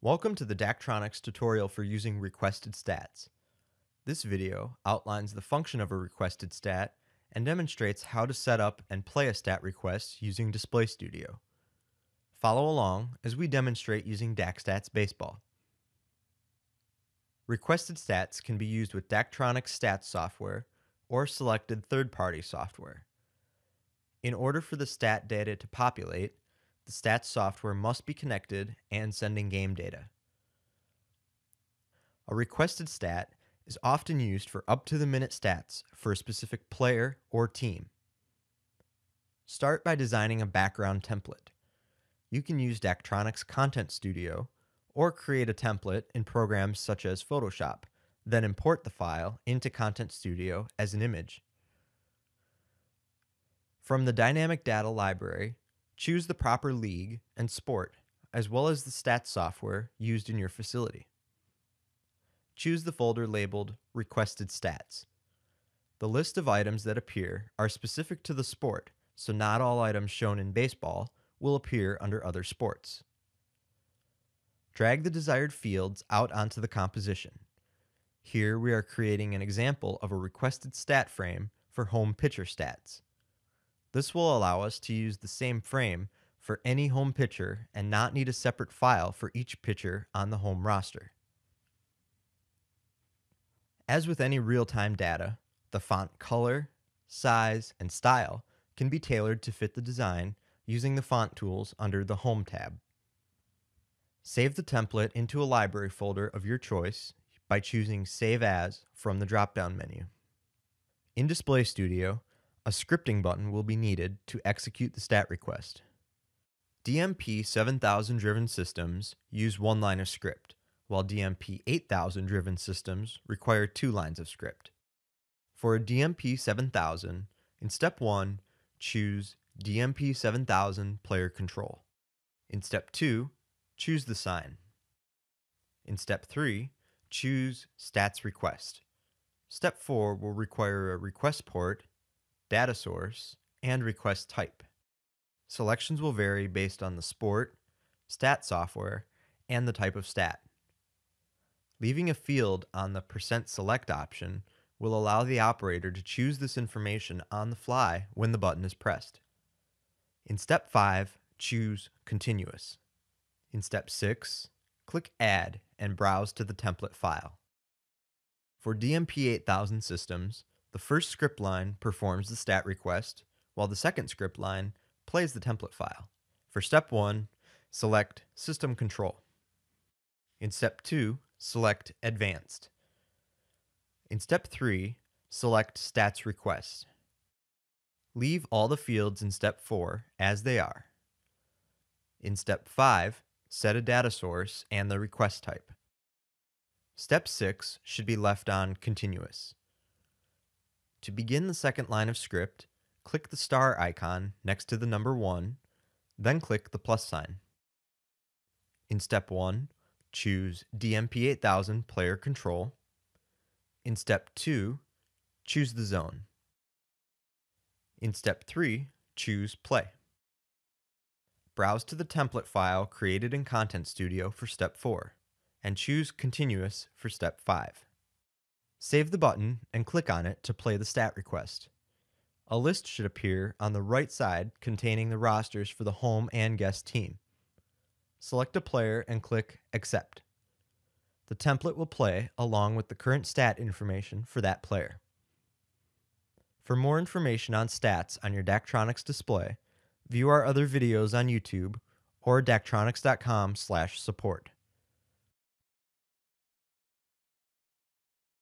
Welcome to the Daktronics tutorial for using requested stats. This video outlines the function of a requested stat and demonstrates how to set up and play a stat request using Display Studio. Follow along as we demonstrate using DakStats Baseball. Requested stats can be used with Daktronics stats software or selected third-party software. In order for the stat data to populate, the stats software must be connected and sending game data. A requested stat is often used for up to the minute stats for a specific player or team. Start by designing a background template. You can use Daktronics Content Studio or create a template in programs such as Photoshop, then import the file into Content Studio as an image. From the Dynamic Data Library, choose the proper league and sport, as well as the stats software used in your facility. Choose the folder labeled Requested Stats. The list of items that appear are specific to the sport, so not all items shown in baseball will appear under other sports. Drag the desired fields out onto the composition. Here we are creating an example of a requested stat frame for home pitcher stats. This will allow us to use the same frame for any home pitcher and not need a separate file for each pitcher on the home roster. As with any real-time data, the font color, size, and style can be tailored to fit the design using the font tools under the Home tab. Save the template into a library folder of your choice by choosing Save As from the drop-down menu. In Display Studio, a scripting button will be needed to execute the stat request. DMP 7000 driven systems use one line of script, while DMP 8000 driven systems require two lines of script. For a DMP 7000, in step 1, choose DMP 7000 player control. In step 2, choose the sign. In step 3, choose stats request. Step 4 will require a request port data source, and request type. Selections will vary based on the sport, stat software, and the type of stat. Leaving a field on the percent %select option will allow the operator to choose this information on the fly when the button is pressed. In step 5, choose Continuous. In step 6, click Add and browse to the template file. For DMP 8000 systems, the first script line performs the stat request, while the second script line plays the template file. For step 1, select System Control. In step 2, select Advanced. In step 3, select Stats Request. Leave all the fields in step 4 as they are. In step 5, set a data source and the request type. Step 6 should be left on Continuous. To begin the second line of script, click the star icon next to the number 1, then click the plus sign. In step 1, choose DMP8000 Player Control. In step 2, choose the zone. In step 3, choose Play. Browse to the template file created in Content Studio for step 4, and choose Continuous for step 5. Save the button and click on it to play the stat request. A list should appear on the right side containing the rosters for the home and guest team. Select a player and click Accept. The template will play along with the current stat information for that player. For more information on stats on your Daktronics display, view our other videos on YouTube or daktronics.com/support.